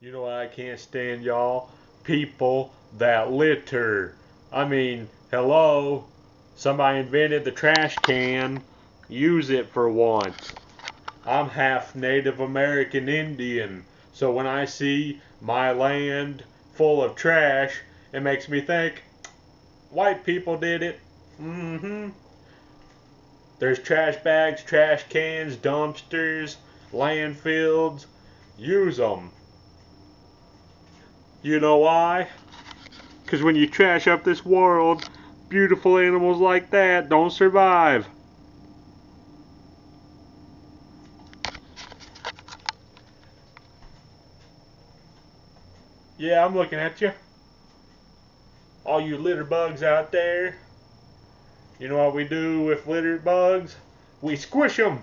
You know I can't stand, y'all? People that litter. I mean, hello? Somebody invented the trash can. Use it for once. I'm half Native American Indian, so when I see my land full of trash, it makes me think white people did it. Mm-hmm. There's trash bags, trash cans, dumpsters, landfills. Use them. You know why? Because when you trash up this world, beautiful animals like that don't survive. Yeah, I'm looking at you. All you litter bugs out there. You know what we do with litter bugs? We squish them.